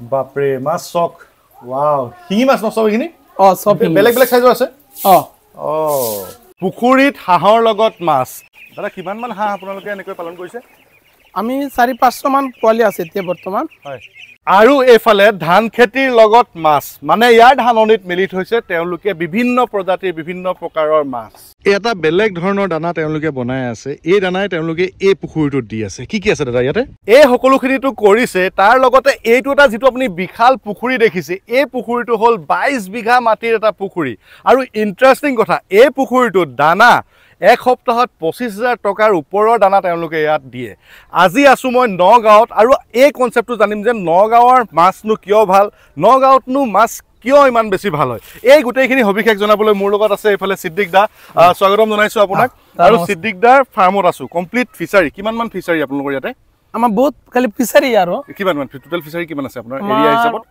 বাপৰে মাছ চক। ৱাও শিঙি মাছ ন চব এইখিনি? অ চব বেলেগ বেলেগ চাইজৰ আছে? অ। অঁ পুখুৰীত হাঁহৰ লগত মাছ। দাদা কিমান মান হাঁহ আপোনালোকে এনেকৈ পালন কৰিছে? আমি চাৰি পাঁচশমান পোৱালি আছে এতিয়া বৰ্তমান। হয়। আৰু এইফালে ধান খেতিৰ লগত মাছ। মানে ইয়াৰ ধাননিত মেলি থৈছে তেওঁলোকে বিভিন্ন প্ৰজাতিৰ বিভিন্ন প্ৰকাৰৰ মাছ। এটা বেলেগ ধৰণৰ দানা তেওঁলোকে বনাই আছে। এই দানাই তেওঁলোকে এই পুখুৰীটোত দি আছে। কি কি আছে দাদা ইয়াতে? এই সকলোখিনিতো কৰিছে। তাৰ লগতে এইটো এটা যিটো আপুনি বিশাল পুখুৰী দেখিছে এই পুখুৰীটো হ'ল বাইছ বিঘা মাটিৰ এটা পুখুৰী। আৰু ইণ্টাৰেষ্টিং কথা এই পুখুৰীটোত দানা এক সপ্তাহত পঁচিছ হাজাৰ টকাৰ ওপৰৰ দানা তেওঁলোকে ইয়াত দিয়ে। আজি আছোঁ মই নগাঁৱত আৰু এই কনচেপ্টটো জানিম যে নগাঁৱৰ মাছনো কিয় ভাল? নগাঁৱতনো মাছ কিয় ইমান বেছি ভাল হয়? এই গোটেইখিনি সবিশেষ জনাবলৈ মোৰ লগত আছে এইফালে সিদ্দিক দা। স্বাগতম জনাইছোঁ আপোনাক। আৰু। সিদ্দিক দাৰ ফাৰ্মত আছোঁ। কমপ্লিট ফিচাৰী কিমানমান ফিচাৰী আপোনালোকৰ ইয়াতে? আমাৰ বহুত খালি ফিচাৰী আৰু। কিমানমান? টোটেল ফিচাৰী কিমান আছে আপোনাৰ এৰিয়া হিচাপত?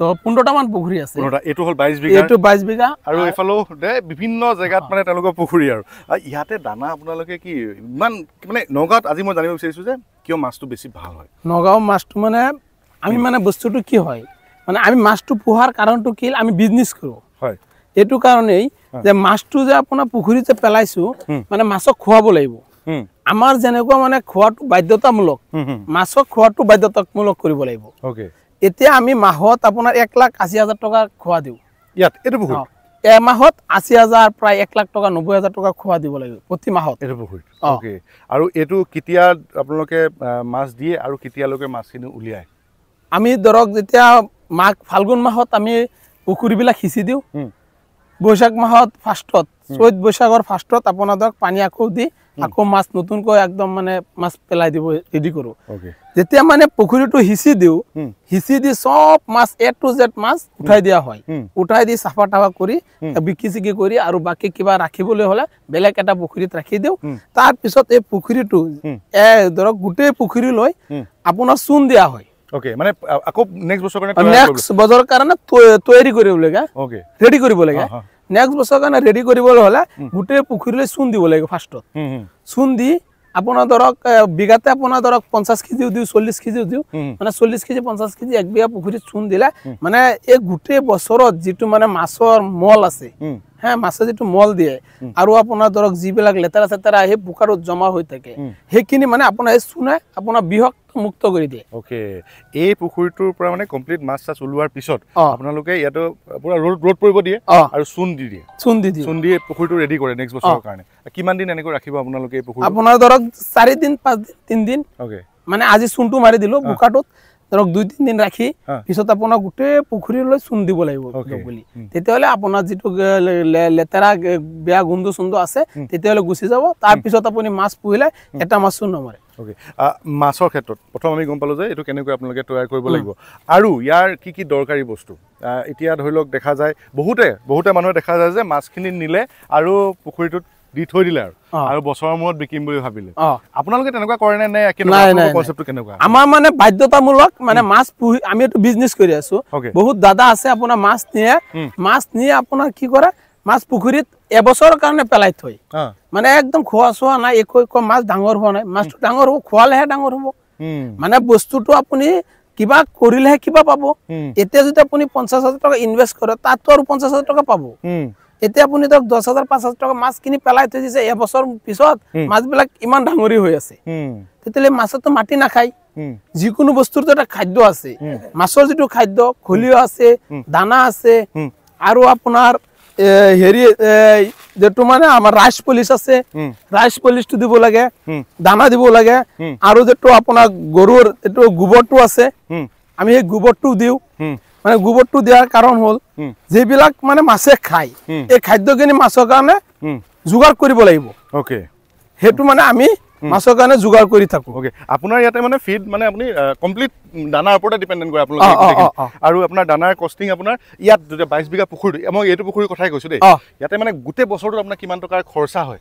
তো পোন্ধৰটামান পুখুৰী আছে। এইটো হ'ল বাইছ বিঘা। এইটো বাইছ বিঘা। আৰু এইফালেও বিভিন্ন জেগাত মানে তেওঁলোকৰ পুখুৰী আৰু। ইয়াতে দানা আপোনালোকে কি ইমান মানে নগাঁৱত আজি মই জানিব বিচাৰিছোঁ যে কিয় মাছটো বেছি ভাল হয়। নগাঁও মাছটো মানে আমি মানে বস্তুটো কি হয় মানে আমি মাছটো পোহাৰ কাৰণটো কি আমি বিজনেছ কৰোঁ। হয়। এইটো কাৰণেই যে মাছটো যে আপোনাৰ পুখুৰীত যে পেলাইছোঁ। মানে মাছক খুৱাব লাগিব। আমাৰ যেনেকুৱা মানে খোৱাটো বাধ্যতামূলক। মাছক খোৱাটো বাধ্যতামূলক কৰিব লাগিব। এতিয়া আমি মাহত আপোনাৰ এক লাখ আশী হাজাৰ টকা খোৱা দিওঁ। ইয়াত এইটো এমাহত আশী হাজাৰ প্ৰায় এক লাখ টকা নব্বৈ হাজাৰ টকা খোৱা দিব লাগিব প্ৰতি মাহত। এইটো পুখুৰীত অ। অ'কে। আৰু এইটো কেতিয়া আপোনালোকে মাছ দিয়ে আৰু কেতিয়ালৈকে মাছখিনি উলিয়ায়? আমি ধৰক যেতিয়া মাঘ ফাল্গুন মাহত আমি পুখুৰীবিলাক সিঁচি দিওঁ। বৈশাখ মাহত ফাৰ্ষ্টত চৈত বৈশাখৰ ফাৰ্ষ্টত আপোনাৰ পানী আকৌ দি আকৌ মাছ নতুনকৈ একদম মানে মাছ পেলাই দিব ৰেডি কৰোঁ। যেতিয়া মানে পুখুৰীটো সিঁচি দিওঁ সিঁচি দি চব মাছ এ টু জেড মাছ উঠাই দিয়া হয়। উঠাই দি চাফা টাফা কৰি বিকি চিকি কৰি আৰু বাকী কিবা ৰাখিবলৈ হ'লে বেলেগ এটা পুখুৰীত ৰাখি দিওঁ। তাৰপিছত এই পুখুৰীটো। এ ধৰক গোটেই পুখুৰী লৈ। আপোনাৰ চূণ দিয়া হয়। অ'কে মানে আকৌ নেক্সট বছৰ কাৰণে নেক্সট বছৰৰ কাৰণে তৈয়াৰী কৰিব লাগে অ'কে ৰেডি কৰিব লাগে। নেক্সট বছৰৰ কাৰণে ৰেডি কৰিবলৈ হ'লে গোটেই পুখুৰীলৈ চূণ দিব লাগে ফাৰ্ষ্টত চূণ দি আপোনাৰ ধৰক বিঘাতে আপোনাৰ ধৰক পঞ্চাছ কেজিও দিওঁ চল্লিছ কেজিও দিওঁ। মানে চল্লিছ কেজি পঞ্চাছ কেজি এক বিঘা পুখুৰীত চূণ দিলে মানে এই গোটেই বছৰত যিটো মানে মাছৰ মল আছে হুম, হা মাছে যিটো মল দিয়ে আৰু আপোনাৰ ধৰক যিবিলাক লেতেৰা চেতেৰা সেই বোকাৰত জমা হৈ থাকে। সেইখিনি মানে আপোনাৰ এই চূণে আপোনাৰ বৃহৎ মুক্ত কৰি দিয়ে। অ'কে এই পুখুৰীটোৰ পৰা মানে কমপ্লিট মাছ চাছ ওলোৱাৰ পিছত। আপোনালোকে ইয়াতো পুৰা ৰ'দ ৰ'দ পৰিব দিয়ে আৰু চূণ দি দিয়ে। চূণ দি দিয়ে। চূণ দি পুখুৰীটো ৰেডি কৰে নেক্সট বছৰৰ কাৰণে। কিমান দিন এনেকৈ ৰাখিব আপোনালোকে এই পুখুৰী আপোনাৰ ধৰক চাৰিদিন পাঁচদিন তিনিদিন অ'কে। মানে আজি চূণটো মাৰি দিলো বোকাটোত ধৰক দুই তিনিদিন ৰাখি। পিছত আপোনাৰ গোটেই পুখুৰীলৈ চূণ দিব লাগিব. বুলি। তেতিয়াহ'লে আপোনাৰ যিটো লেতেৰা বেয়া গোন্ধ চুন্ধ আছে তেতিয়াহ'লে গুচি যাব। তাৰপিছত আপুনি মাছ পুহিলে এটা মাছো নমৰে। অ'কে মাছৰ ক্ষেত্ৰত প্ৰথম আমি গম পালোঁ যে এইটো কেনেকৈ আপোনালোকে তৈয়াৰ কৰিব লাগিব। আৰু ইয়াৰ কি কি দৰকাৰী বস্তু? এতিয়া ধৰি লওক দেখা যায় বহুতে বহুতে মানুহে দেখা যায় যে মাছখিনি নিলে আৰু পুখুৰীটোত দি থৈ দিলে আৰু। আৰু বছৰৰ মূৰত বিকিম বুলি ভাবিলে। আপোনালোকে তেনেকুৱা কৰে নে। কনচেপ্টটো কেনেকুৱা? আমাৰ মানে বাধ্যতামূলক মানে মাছ পুহি আমি এইটো বিজনেছ কৰি আছো. বহুত দাদা আছে আপোনাৰ মাছ নিয়ে। মাছ নিয়ে আপোনাৰ কি কৰে মাছ পুখুৰীত এবছৰৰ কাৰণে পেলাই অঁ। মানে একদম খোৱা চোৱা নাই একো একো মাছ ডাঙৰ হোৱা নাই। মাছটো ডাঙৰ হ'ব খোৱালেহে ডাঙৰ হ'ব। মানে বস্তুটো আপুনি কিবা কৰিলেহে কিবা পাব। এতিয়া যদি আপুনি পঞ্চাছ হাজাৰ টকা ইনভেষ্ট কৰে তাততো আৰু পঞ্চাছ হাজাৰ টকা পাব। এতিয়া আপুনি ধৰক দহ হাজাৰ পাঁচ হাজাৰ টকা মাছ কিনি পেলাই থৈ দিছে এবছৰ পিছত মাছবিলাক ইমান ডাঙৰি হৈ আছে। তেতিয়াহ'লে মাছতো মাটি নাখায়। যিকোনো বস্তুৰতো এটা খাদ্য আছে। মাছৰ যিটো খাদ্য খলিও আছে দানা আছে। আৰু আপোনাৰ হেৰি যিটো মানে আমাৰ ৰাইচ পলিচ আছে। ৰাইচ পলিচটো দিব লাগে। দানা দিব লাগে। আৰু যিটো আপোনাৰ গৰুৰ এইটো গোবৰটো আছে আমি সেই গোবৰটো দিওঁ। মানে গোবৰটো দিয়াৰ কাৰণ হ'ল। যিবিলাক মানে মাছে খায় হুম। এই খাদ্যখিনি মাছৰ কাৰণে যোগাৰ কৰিব লাগিব। অ'কে। সেইটো মানে আমি মাছৰ কাৰণে যোগাৰ কৰি থাকো। অ'কে। আপোনাৰ ইয়াতে মানে ফিড মানে আপুনি কমপ্লিট দানাৰ ওপৰতে ডিপেণ্ডেণ্ট কৰে অ। আৰু আপোনাৰ দানাৰ কষ্টিং আপোনাৰ ইয়াত যেতিয়া বাইছ বিঘা পুখুৰীটো মই এইটো পুখুৰীৰ কথাই কৈছোঁ দেই। ইয়াতে মানে গোটেই বছৰটোত আপোনাৰ কিমান টকাৰ খৰচা হয়?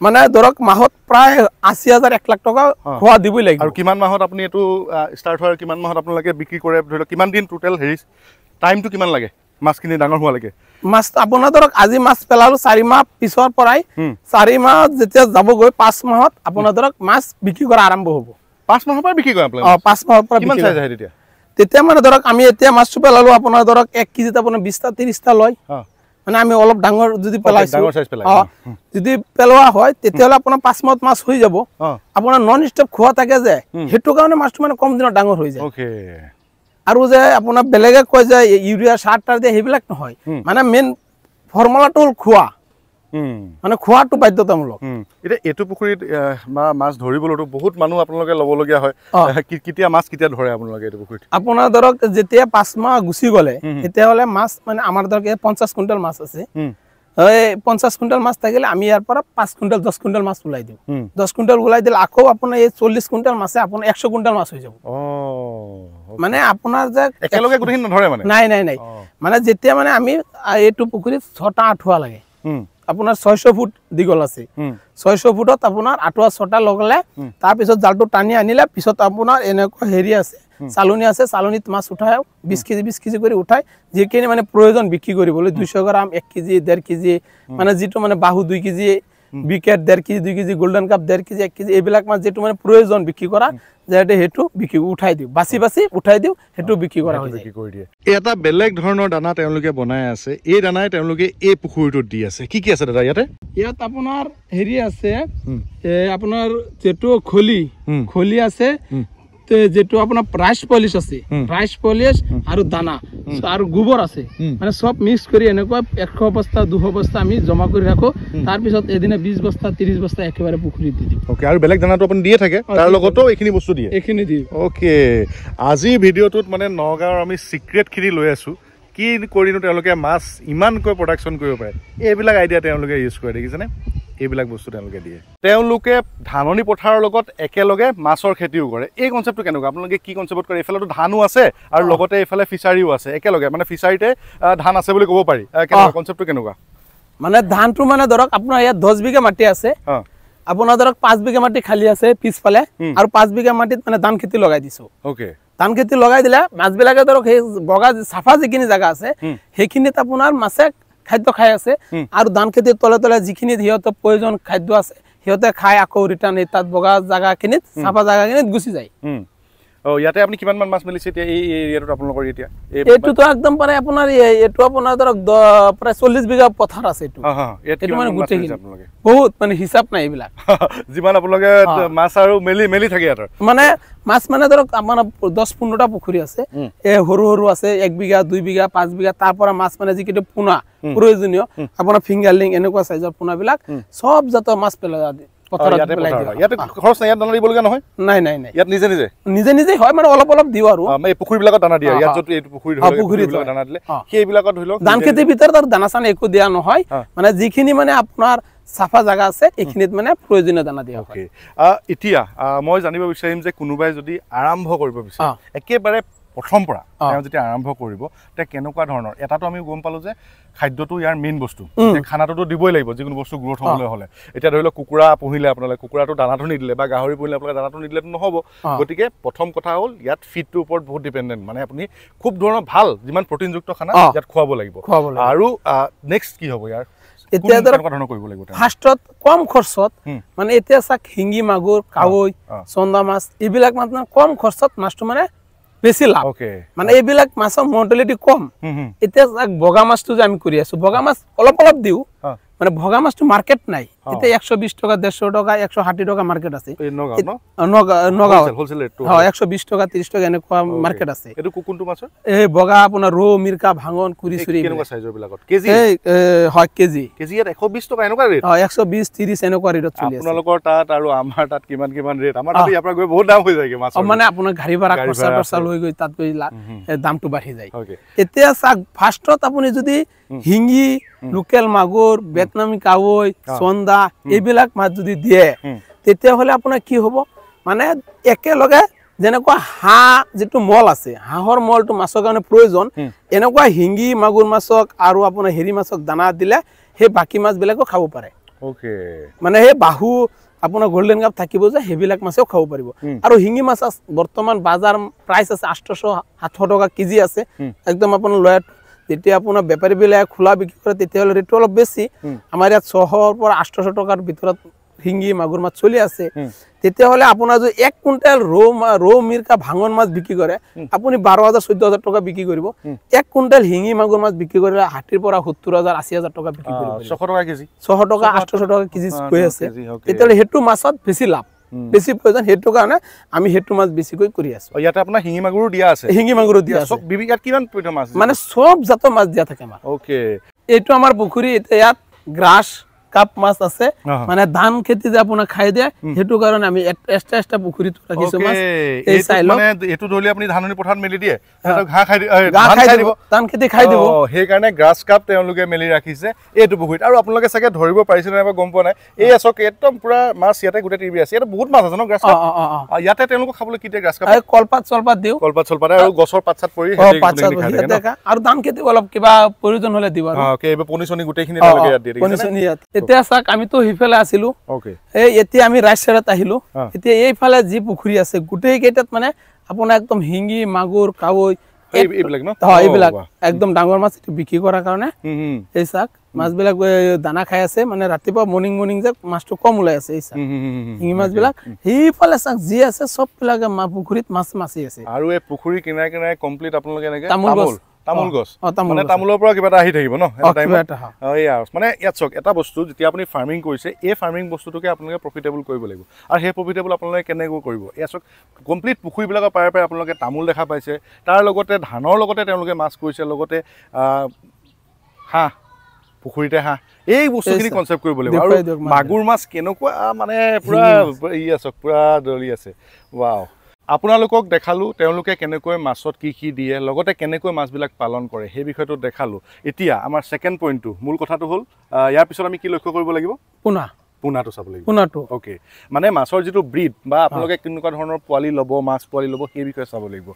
মানে ধৰক মাহত প্ৰায় আশী হাজাৰ এক লাখ টকা খোৱা দিবই লাগিব। আৰু কিমান মাহত আপুনি এইটো ষ্টাৰ্ট হয় আৰু কিমান মাহত আপোনালোকে বিক্ৰী কৰে ধৰি লওক কিমান দিন টোটেল হেৰি টাইমটো কিমান লাগে? মাছখিনি ডাঙৰ হোৱালৈকে মাছ আপোনাৰ ধৰক আজি মাছ পেলালো চাৰি মাহ পিছৰ পৰাই। হুম। চাৰি মাহত যেতিয়া যাবগৈ পাঁচ মাহত আপোনাৰ ধৰক মাছ বিক্ৰী কৰা আৰম্ভ হ'ব। পাঁচ মাহৰ পৰা বিক্ৰী কৰে অ আপোনালোকে পাঁচ মাহৰ পৰা কিমান বিক্ৰী চাইজ কৰা। আহে তেতিয়া? তেতিয়া মানে ধৰক আমি এতিয়া মাছটো পেলালো আপোনাৰ ধৰক এক কেজিত আপোনাৰ বিশটা ত্ৰিশটা লয়। মানে আমি অলপ ডাঙৰ যদি পেলাইছো। যদি পেলোৱা হয় তেতিয়াহ'লে আপোনাৰ পাঁচ মাহত মাছ হৈ যাব। আপোনাৰ নন ষ্টপ খোৱা থাকে যে সেইটো কাৰণে মাছটো মানে কম দিনত ডাঙৰ হৈ যায়। আৰু যে আপোনাৰ বেলেগে কয় যে ইউৰিয়া সাৰ টাৰ দিয়ে সেইবিলাক নহয়। মানে মেইন ফৰ্মুলাটো হ'ল খোৱা। মানে খোৱাটো বাধ্যতামূলক। এতিয়া এইটো পুখুৰীত মা- মাছ ধৰিবলৈতো বহুত মানুহ আপোনালোকে ল'বলগীয়া হয়। কেতিয়া মাছ কেতিয়া ধৰে আপোনালোকে এইটো পুখুৰীত? আপোনাৰ ধৰক যেতিয়া পাঁচ মাহ গুচি গ'লে তেতিয়াহ'লে মাছ মানে আমাৰ ধৰক পঞ্চাছ কুইণ্টেল মাছ আছে। এই পঞ্চাছ কুইণ্টেল মাছ থাকিলে আমি ইয়াৰ পৰা পাঁচ কুইণ্টেল দহ কুইণ্টেল মাছ ওলাই দিওঁ। দহ কুইণ্টেল ওলাই দিলে আকৌ আপোনাৰ এই চল্লিছ কুইণ্টেল মাছে আপোনাৰ একশ কুইণ্টেল মাছ হৈ যাব। মানে আপোনাৰ যে একেলগে গোটেইখিনি নধৰে মানে? নাই নাই নাই। মানে যেতিয়া মানে আমি এইটো পুখুৰীত ছটা আঁঠুৱা লাগে। আপোনাৰ ছয়শ ফুট দীঘল আছে। ছয়শ ফুটত আপোনাৰ আঁঠুৱা ছটা লগালে তাৰপিছত জালটো টানি আনিলে পিছত আপোনাৰ এনেকুৱা হেৰি আছে চালনী আছে চালনীত মাছ উঠাই বিশ কেজি বিশ কেজি কৰি উঠাই যিখিনি মানে প্ৰয়োজন বিক্ৰী কৰিবলৈ দুইশ গ্ৰাম এক কেজি ডেৰ কেজি মানে যিটো মানে বাহু দুই কেজি বিকেট ডেৰ কেজি দুই কেজি গল্ডেন কাপ ডেৰ কেজি এক কেজি এইবিলাক মাছ যিটো মানে প্ৰয়োজন বিক্ৰী কৰা যাতে সেইটো বিক্ৰী উঠাই দিওঁ বাচি বাচি উঠাই দিওঁ সেইটো বিক্ৰী কৰা বিক্ৰী কৰি দিয়ে। এটা বেলেগ ধৰণৰ দানা তেওঁলোকে বনাই আছে এই দানাই তেওঁলোকে এই পুখুৰীটোত দি আছে। কি কি আছে দাদা ইয়াতে? ইয়াত আপোনাৰ হেৰি আছে আপোনাৰ যিটো খলি। খলি আছে যিটো আপোনাৰ ৰাইচ পলিচ আছে। ৰাইচ পলিচ আৰু দানা আৰু গোবৰ আছে। মানে চব মিক্স কৰি এনেকুৱা এশ বস্তা দুশ বস্তা আমি জমা কৰি ৰাখো। তাৰপিছত এদিনে বিশ বস্তা ত্ৰিশ বস্তা একেবাৰে পুখুৰীত দি দিওঁ। অ'কে আৰু বেলেগ দানাটো আপুনি দিয়ে থাকে তাৰ দিয়ে। লগতো এইখিনি বস্তু দিয়ে? এইখিনি দিওঁ অ'কে আজিৰ ভিডিঅ'টোত মানে নগাঁৱৰ আমি চিক্ৰেটখিনি লৈ আছোঁ। কি কৰিনো তেওঁলোকে মাছ ইমানকৈ প্ৰডাকশ্যন কৰিব পাৰে? এইবিলাক আইডিয়া তেওঁলোকে ইউজ কৰে দেখিছেনে? এইবিলাক বস্তু তেওঁলোকে দিয়ে। তেওঁলোকে ধাননি পথাৰৰ লগত একেলগে মাছৰ খেতিও কৰে। এই কনচেপ্টটো কেনেকুৱা? আপোনালোকে কি কনচেপ্টত কৰে? এইফালেতো ধানো আছে আৰু লগতে এইফালে ফিচাৰীও আছে। একেলগে মানে ফিচাৰীতে ধান আছে বুলি ক'ব পাৰি। কনচেপ্টটো কেনেকুৱা? মানে ধানটো মানে ধৰক আপোনাৰ ইয়াত দহ বিঘা মাটি আছে। আপোনাৰ ধৰক পাঁচ বিঘা মাটি খালী আছে পিছফালে। আৰু পাঁচ বিঘা মাটিত মানে ধান খেতি লগাই দিছো। অ'কে। ধান খেতি লগাই দিলে মাছবিলাকে ধৰক সেই বগা চাফা যিখিনি জেগা আছে। সেইখিনিত আপোনাৰ মাছে খাদ্য খাই আছে। আৰু ধান খেতিৰ তলে তলে যিখিনি সিহঁতৰ প্ৰয়োজন খাদ্য আছে সিহঁতে খাই আকৌ ৰিটাৰ্ণ এই তাত বগা জেগাখিনিত চাফা জেগাখিনিত গুচি যায়। অঁ ইয়াতে আপুনি কিমানমান মাছ মেলিছে এতিয়া এই এৰিয়াটোত আপোনালোকৰ এতিয়া? এই এইটোতো একদম মানে আপোনাৰ এই- এইটো আপোনাৰ ধৰক প্ৰায় চল্লিশ বিঘা পথাৰ আছে এইটো। এইটো মানে গোটেইখিনি। আপোনালোকে? বহুত মানে হিচাপ নাই এইবিলাক। যিমান আপোনালোকে। মাছ আৰু মেলি মেলি থাকে ইয়াত। মানে মাছ মানে ধৰক আমাৰ দহ পোন্ধৰটা পুখুৰী আছে। এই সৰু সৰু আছে এক বিঘা দুই বিঘা পাঁচ বিঘা তাৰ পৰা মাছ মানে যিকেইটা পোনা প্ৰয়োজনীয় আপোনাৰ ফিংগাৰলিং এনেকুৱা চাইজৰ পোনাবিলাক চব জাতৰ মাছ পেলাই পথাৰত ইয়াতে পেলাই পথাৰ দিয়ে। হয়। ইয়াতে খৰচ নাই ইয়াত দানা দিবলগীয়া নহয় নাই নাই নাই ইয়াত নিজে নিজে নিজে নিজে হয় মানে অলপ অলপ দিওঁ আৰু অ, মানে এই পুখুৰীবিলাকত দানা দিয়ে অ, ইয়াত অ। যদি এইটো পুখুৰী অ, ধৰি লওক, এই পুখুৰীত পুখুৰীবিলাকত হয়। দানা দিলে অ। সেইবিলাকত ধৰি লওক ধান নিজে খেতিৰ ভিতৰত আৰু দানা চানা একো দিয়া নহয় অ। মানে যিখিনি মানে আপোনাৰ চাফা জাগা আছে এইখিনিত মানে প্ৰয়োজনীয় দানা দিয়া হয় এতিয়া মই জানিব বিচাৰিম যে কোনোবাই যদি আৰম্ভ কৰিব বিচাৰে। একেবাৰে প্ৰথম পৰা। তেওঁ যেতিয়া আৰম্ভ কৰিব তেতিয়া কেনেকুৱা ধৰণৰ এটাতো আমি গম পালো যে খাদ্যটো ইয়াৰ মেইন বস্তু খানাটোতো দিবই লাগিব যিকোনো বস্তু গ্ৰ'থ হ'বলৈ হ'লে এতিয়া ধৰি লওক কুকুৰা পুহিলে আপোনালোকে কুকুৰাটো দানাটো নিদিলে বা গাহৰি পুহিলে আপোনালোকে দানাটো নিদিলেতো নহ'ব। গতিকে প্ৰথম কথা হ'ল ইয়াত ফিডটোৰ ওপৰত বহুত ডিপেণ্ডেণ্ট মানে আপুনি খুব ধৰণৰ ভাল যিমান প্ৰটিনযুক্ত খানা। ইয়াত খুৱাব লাগিব। আৰু নেক্সট কি হ'ব ইয়াৰ এতিয়া ধৰক? ফাৰ্ষ্টত কম খৰচত। মানে এতিয়া চাওক শিঙি মাগুৰ কাৱৈ। চন্দা মাছ এইবিলাক মানে কম খৰচত মাছটো মানে বেছি লাভ। মানে এইবিলাক মাছৰ মৰ্টেলিটি কম। এতিয়া বগা মাছটো যে আমি কৰি আছো বগা মাছ অলপ অলপ দিওঁ। মানে ভগা মাছটো মাৰ্কেট নাই। এতিয়া একশো বিশ টকা দেড়শো টকা একশো ষাঠি টকা মাৰ্কেট আছে। এই নগাঁৱত ন? অ, নগা- নগাঁৱত হোলচেল ৰেটটো হয় একশো বিশ টকা ত্ৰিশ টকা এনেকুৱা মাৰ্কেট আছে। এই বগা আপোনাৰ ৰৌ মিৰ্কা ভাঙন কুৰি চুৰি হয় কেজি। কেজি ইয়াত এশ বিশ টকা এনেকুৱা ৰেট হয় একশো বিশ ত্ৰিশ এনেকুৱা ৰেটত চলি আছে। আপোনালোকৰ তাত আৰু আমাৰ তাত কিমান কিমান ৰেট আমাৰ তাত ইয়াৰ পৰা গৈ বহুত দাম হৈ মাছৰ। মানে আপোনাৰ গাড়ী ভাড়া খৰচা আছে। লৈ গৈ তাত গৈ দামটো বাঢ়ি যায়। এতিয়া চাওক ফাৰ্ষ্টত আপুনি যদি শিঙি লোকেল মাগুৰ ভিয়েটনামী কাৱৈ চন্দা এইবিলাক মাছ যদি দিয়ে। তেতিয়াহ'লে আপোনাৰ কি হ'ব? মানে একেলগে যেনেকুৱা হাঁহ যিটো মল আছে হাঁহৰ মলটো মাছৰ কাৰণে প্ৰয়োজন। এনেকুৱা শিঙি মাগুৰ মাছক আৰু আপোনাৰ হেৰি মাছক দানা দিলে সেই বাকী মাছবিলাকো খাব পাৰে। মানে সেই বাহু আপোনাৰ গল্ডেন কাপ থাকিব যে সেইবিলাক মাছেও খাব পাৰিব। আৰু শিঙি মাছ বৰ্তমান বাজাৰ প্ৰাইচ আছে আঠশ সাতশ টকা কেজি আছে। একদম আপোনাৰ লয়াত যেতিয়া আপোনাৰ বেপাৰীবিলাকে খোলা বিক্ৰী কৰে তেতিয়াহ'লে ৰেটটো অলপ বেছি। আমাৰ ইয়াত ছশৰ পৰা আঠশ টকাৰ ভিতৰত শিঙি মাগুৰ মাছ চলি আছে। তেতিয়াহ'লে আপোনাৰ যদি এক কুইণ্টেল ৰৌ ৰৌ মিৰ্কা ভাঙন মাছ বিক্ৰী কৰে আপুনি বাৰ হাজাৰ চৈধ্য হাজাৰ টকা বিক্ৰী কৰিব। এক কুইণ্টেল শিঙি মাগুৰ মাছ বিক্ৰী কৰিলে ষাঠিৰ পৰা সত্তৰ হাজাৰ আশী হাজাৰ টকা বিক্ৰী কৰিব। ছশ টকা কেজি। ছশ টকা আঠশ টকা কেজি গৈ আছে. তেতিয়াহ'লে সেইটো মাছত বেছি লাভ। বেছি প্ৰয়োজন সেইটো কাৰণে আমি সেইটো মাছ বেছিকৈ কৰি আছো। ইয়াতে আপোনাৰ শিঙি মাগুৰো দিয়া আছে। শিঙি মাগুৰো দিয়া আছে। ইয়াত কিমান মাছ মানে চব জাতৰ মাছ দিয়া থাকে আমাৰ। অ'কে। এইটো আমাৰ পুখুৰী এতিয়া ইয়াত গ্ৰাছ কাপ মাছ আছে। মানে ধান খেতি যে আপোনাক খাই দিয়ে সেইটো কাৰণে আমি এক্সট্ৰা এক্সট্ৰা পুখুৰীত ৰাখিছো মাছ। এই চাই লওক। মানে এইটো ধৰিলে আপুনি ধাননি পথাৰত মেলি দিয়ে। ঘাঁহ খাই ধান খাই দিব। ধান খেতি খাই দিব। সেইকাৰণে গ্ৰাছ কাপ তেওঁলোকে মেলি ৰাখিছে এইটো পুখুৰীত। আৰু আপোনালোকে চাগে ধৰিব পাৰিছে নাই বা গম পোৱা নাই? এই আচক একদম পুৰা মাছ ইয়াতে গোটেই তিৰবি আছে। ইয়াতে বহুত মাছ আছে ন গ্ৰাছ কাপ? ইয়াতে তেওঁলোকক খাবলৈ কি দিয়ে গ্ৰাছ কাপ কলপাত চলপাত দিওঁ। কলপাত চলপাত আৰু গছৰ পাত চাত পৰি পাত চাত। আৰু ধান খেতি অলপ কিবা প্ৰয়োজন হলে দিব পনি চনি গোটেইখিনি অ, অ, তেওঁলোকে ইয়াত। এতিয়া চাওক আমিতো সিফালে আছিলো. এই এতিয়া আমি ৰাইট চাইডত আহিলো। এতিয়া এইফালে যি পুখুৰী আছে গোটেই কেইটাত মানে আপোনাৰ একদম শিঙি মাগুৰ কাৱৈ এই- এইবিলাক। একদম ডাঙৰ মাছ এইটো বিক্ৰী কৰাৰ কাৰণে। এই চাক মাছবিলাক দানা খাই আছে। মানে ৰাতিপুৱা মৰ্ণিং মৰ্ণিং যে মাছটো কম ওলাই আছে এই চাক। শিঙি মাছবিলাক সেইফালে চাক যি আছে চব বিলাকে মা- পুখুৰীত মাছ মাছি আছে। আৰু এই পুখুৰী কিনাৰে কিনাৰে কমপ্লিট আপোনালোকে এনেকে তামোল গছ। তামোল গছ। মানে। তামোলৰ পৰা কিবা এটা আহি থাকিব ন? এয়া। মানে ইয়াত চাওক এটা বস্তু যেতিয়া আপুনি ফাৰ্মিং কৰিছে এই ফাৰ্মিং বস্তুটোকে আপোনালোকে প্ৰফিটেবল কৰিব লাগিব। আৰু সেই প্ৰফিটেবল আপোনালোকে কেনেকৈ কৰিব? এয়া চাওক কমপ্লিট পুখুৰীবিলাকৰ পাৰে পাৰে আপোনালোকে তামোল দেখা পাইছে। তাৰ লগতে ধানৰ লগতে তেওঁলোকে মাছ কৰিছে লগতে হাঁহ পুখুৰীতে হাঁহ। এই বস্তুখিনি। কনচেপ্ট কৰিব লাগিব। আৰু। মাগুৰ মাছ কেনেকুৱা মানে পুৰা ই আছে পুৰা দলি আছে। ৱাও আপোনালোকক দেখালোঁ তেওঁলোকে কেনেকৈ মাছত কি কি দিয়ে লগতে কেনেকৈ মাছবিলাক পালন কৰে সেই বিষয়টো দেখালোঁ। এতিয়া আমাৰ ছেকেণ্ড পইণ্টটো মূল কথাটো হ'ল ইয়াৰ পিছত আমি কি লক্ষ্য কৰিব লাগিব? পোনা। পোনাটো চাব লাগিব। পোনাটো। অ'কে মানে মাছৰ যিটো ব্ৰিড বা আপোনালোকে কেনেকুৱা ধৰণৰ পোৱালি ল'ব মাছ পোৱালি ল'ব সেই বিষয়ে চাব লাগিব।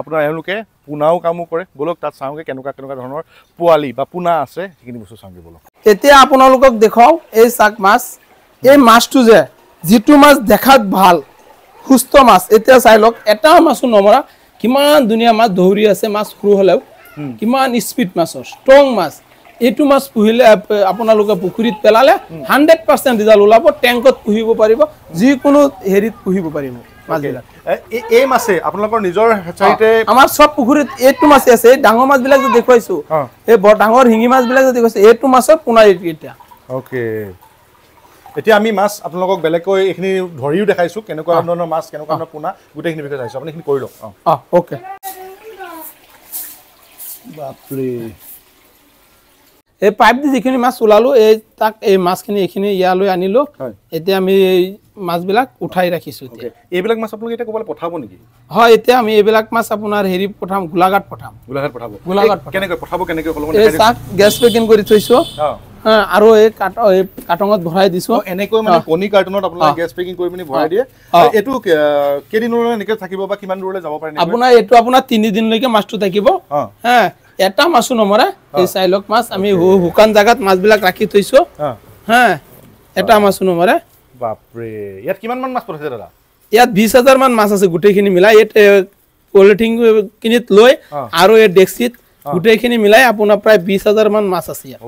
আপোনাৰ এওঁলোকে পোনাও কামো কৰে। ব'লক তাত চাওঁগৈ কেনেকুৱা কেনেকুৱা ধৰণৰ পোৱালি বা পোনা আছে সেইখিনি বস্তু চাওঁগৈ ব'লক। এতিয়া আপোনালোকক দেখুৱাও এই চাক মাছ এই মাছটো যে যিটো মাছ দেখাত ভাল সুস্থ মাছ। এতিয়া চাই লওক এটা মাছো নমৰা কিমান ধুনীয়া মাছ দৌৰি আছে মাছ সৰু হ'লেও। কিমান স্পীড মাছৰ ষ্ট্ৰং মাছ। এইটো মাছ পুহিলে আপ- আপোনালোকে পুখুৰীত পেলালে হাণ্ড্ৰেড পাৰ্চেণ্ট ৰিজাল্ট ওলাব টেংকত পুহিব পাৰিব যিকোনো হেৰিত পুহিব পাৰিব এই- মাছে আপোনালোকৰ নিজৰ আমাৰ চব পুখুৰীত এইটো মাছেই আছে এই ডাঙৰ মাছবিলাক যে দেখুৱাইছো। এই বৰ ডাঙৰ শিঙি মাছবিলাক যে দেখুৱাইছো এইটো মাছৰ পোনা এতিয়া। অ'কে এতিয়া আমি মাছ আপোনালোকক বেলেগকৈ এইখিনি ধৰিও দেখাইছোঁ কেনেকুৱা ধৰণৰ মাছ কেনেকুৱা ধৰণৰ পোনা গোটেইখিনি বিষয়ে চাইছোঁ। আপুনি এইখিনি কৰি লওক। অঁ অ'কে বাপৰে। এই পাইপ দি যিখিনি মাছ ওলালো এই তাক এই মাছখিনি এইখিনি ইয়ালৈ আনিলো। এতিয়া আমি এই মাছবিলাক উঠাই ৰাখিছো এইবিলাক মাছ আপোনালোকে এতিয়া ক'ৰবালৈ পঠাব নেকি? হয় এতিয়া আমি এইবিলাক মাছ আপোনাৰ হেৰি পঠাম গোলাঘাট পঠাম। গোলাঘাট পঠাব। গোলাঘাট কেনেকৈ পঠাব কেনেকৈ এই। চাক গেছ পেকিং কৰি থৈছো। আৰু এই কাটঙত ভৰাই দিছো। এনেকৈ মানে কণী কাৰ্টুনত আপোনালোকে গেছ পেকিং কৰি পিনি ভৰাই দিয়ে। এইটো কেইদিনলৈ এনেকৈ থাকিব বা কিমান দূৰলৈ যাব পাৰে? আপোনাৰ এইটো আপোনাৰ তিনিদিনলৈকে মাছটো থাকিব। হা এটা মাছো নমৰে এই চাইলক মাছ। আমি শুকান জাগাত মাছবিলাক ৰাখি থৈছো। হা এটা মাছো নমৰে। বাপৰে ইয়াত কিমানমান মাছ পঠাইছে দাদা? ইয়াত বিশ হাজাৰ মান মাছ আছে গোটেইখিনি মিলাই। ইয়াত পলিথিন খিনিত লৈ। আৰু এই ডেক্সিত গোটেইখিনি মিলাই আপোনাৰ প্ৰায় বিশ হাজাৰ মান মাছ আছে ইয়াত।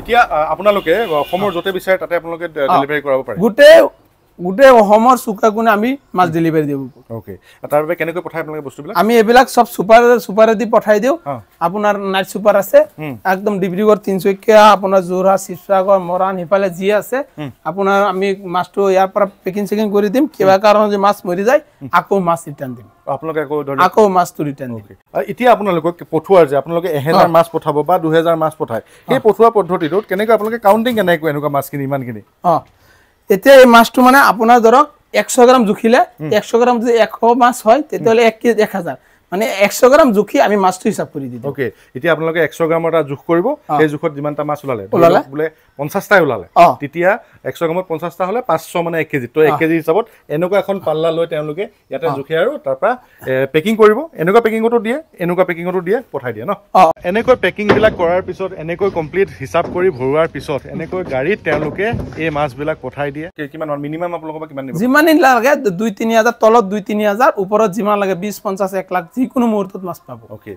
এতিয়া আপোনালোকে অসমৰ য'তে বিচাৰে তাতে আপোনালোকে ডেলিভাৰী কৰাব পাৰে। গোটেই গোটেই অসমৰ চুকা কোণে আমি মাছ ডেলিভাৰী দিব। অ'কে তাৰ বাবে কেনেকৈ পঠায় আপোনালোকে বস্তুবিলাক? আমি এইবিলাক চব চুপাৰ চুপাৰেদি পঠাই দিওঁ। আপোনাৰ নাইট চুপাৰ আছে। একদম ডিব্ৰুগড় তিনচুকীয়া আপোনাৰ যোৰহাট শিৱসাগৰ মৰাণ সিফালে যি আছে। আপোনাৰ আমি মাছটো ইয়াৰ পৰা পেকিং চেকিং কৰি দিম। কিবা কাৰণত যদি মাছ মৰি যায় আকৌ মাছ ৰিটাৰ্ণ দিম। আপোনালোকে আকৌ ধৰি আকৌ মাছটো ৰিটাৰ্ণ দিম। আৰু এতিয়া আপোনালোকক পঠোৱাৰ যে আপোনালোকে এহেজাৰ মাছ পঠাব বা দুহেজাৰ মাছ পঠায় সেই পঠোৱা পদ্ধতিটোত কেনেকৈ আপোনালোকে কাউণ্টিং কেনেকৈ এনেকুৱা মাছখিনি ইমানখিনি? অ। এতিয়া এই মাছটো মানে আপোনাৰ ধৰক একশ গ্ৰাম জুখিলে একশ গ্ৰাম যদি এশ মাছ হয় তেতিয়াহ'লে এক কেজি এক হাজাৰ। মানে একশ গ্ৰাম জুখি আমি মাছটো হিচাপ কৰি দি দিওঁ অ'কে এতিয়া আপোনালোকে একশ গ্ৰামৰ এটা জোখ কৰিব। সেই জোখত যিমানটা মাছ ওলালে বোলে পঞ্চাছটাই ওলালে। তেতিয়া একশ গ্ৰামত পঞ্চাছটা হ'লে পাঁচশ মানে এক কেজি। তো এক কেজি হিচাপত এনেকুৱা এখন পাল্লা লৈ তেওঁলোকে ইয়াতে জোখে আৰু তাৰ পৰা পেকিং কৰিব। এনেকুৱা পেকিঙতো দিয়ে এনেকুৱা পেকিঙতো দিয়ে পঠাই দিয়ে ন? এনেকৈ পেকিংবিলাক কৰাৰ পিছত এনেকৈ কমপ্লিট হিচাপ কৰি ভৰোৱাৰ পিছত এনেকৈ গাড়ীত তেওঁলোকে এই মাছবিলাক পঠাই দিয়ে। কিমান মিনিমাম আপোনালোকৰ কিমান যিমান লাগে দুই তিনি হাজাৰ তলত দুই তিনি হাজাৰ ওপৰত যিমান লাগে বিশ পঞ্চাছ এক লাখ যিকোনো মুহূৰ্তত মাছ পাব। অ'কে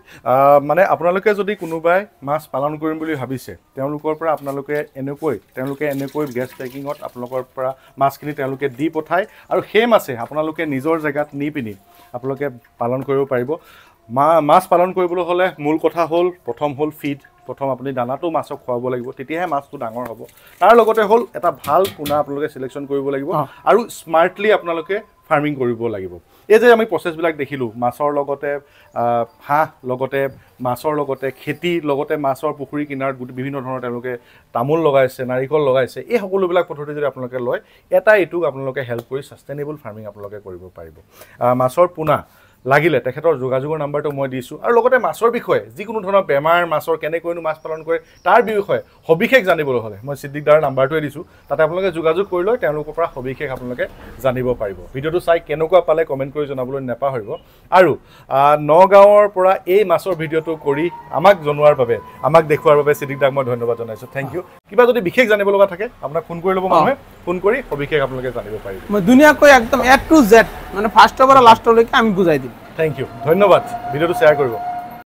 মানে আপোনালোকে যদি কোনোবাই মাছ পালন কৰিম বুলি ভাবিছে তেওঁলোকৰ পৰা আপোনালোকে এনেকৈ তেওঁলোকে এনেকৈ গেছ পেকিঙত আপোনালোকৰ পৰা মাছখিনি তেওঁলোকে দি পঠায় আৰু সেই মাছে আপোনালোকে নিজৰ জেগাত নি পিনি আপোনালোকে পালন কৰিব পাৰিব। মা মাছ পালন কৰিবলৈ হ'লে মূল কথা হ'ল প্ৰথম হ'ল ফিড প্ৰথম আপুনি দানাটো মাছক খুৱাব লাগিব তেতিয়াহে মাছটো ডাঙৰ হ'ব। তাৰ লগতে হ'ল এটা ভাল পোনা আপোনালোকে চিলেকশ্যন কৰিব লাগিব। আৰু স্মাৰ্টলি আপোনালোকে ফাৰ্মিং কৰিব লাগিব। এই যে আমি প্ৰচেছবিলাক দেখিলোঁ মাছৰ লগতে হাঁহ লগতে মাছৰ লগতে খেতি লগতে মাছৰ পুখুৰী কিনাৰত গোটেই বিভিন্ন ধৰণৰ তেওঁলোকে তামোল লগাইছে নাৰিকল লগাইছে এই সকলোবিলাক পদ্ধতি যদি আপোনালোকে লয় এটা ইটোক আপোনালোকে হেল্প কৰি ছাষ্টেইনেবল ফাৰ্মিং আপোনালোকে কৰিব পাৰিব। মাছৰ পোনা লাগিলে তেখেতৰ যোগাযোগৰ নাম্বাৰটো মই দিছোঁ। আৰু লগতে মাছৰ বিষয়ে যিকোনো ধৰণৰ বেমাৰ মাছৰ কেনেকৈনো মাছ পালন কৰে তাৰ বিষয়ে সবিশেষ জানিবলৈ হ'লে মই সিদ্দিক দাৰ নাম্বাৰটোৱে দিছোঁ। তাতে আপোনালোকে যোগাযোগ কৰি লৈ তেওঁলোকৰ পৰা সবিশেষ আপোনালোকে জানিব পাৰিব। ভিডিঅ'টো চাই কেনেকুৱা পালে কমেণ্ট কৰি জনাবলৈ নাপাহৰিব। আৰু নগাঁৱৰ পৰা এই মাছৰ ভিডিঅ'টো কৰি আমাক জনোৱাৰ বাবে আমাক দেখুৱাৰ বাবে সিদ্দিক দাক মই ধন্যবাদ জনাইছোঁ। থেংক ইউ কিবা যদি বিশেষ জানিব লগা থাকে আপোনাক ফোন কৰি ল'ব মানুহে ফোন কৰি সবিশেষ আপোনালোকে জানিব পাৰিব। মই ধুনীয়াকৈ একদম এ টু জেড মানে ফাৰ্ষ্টৰ পৰা লাষ্টলৈকে আমি বুজাই দিম। Thank you. ধন্যবাদ। ভিডিঅ'টো শ্বেয়াৰ কৰিব।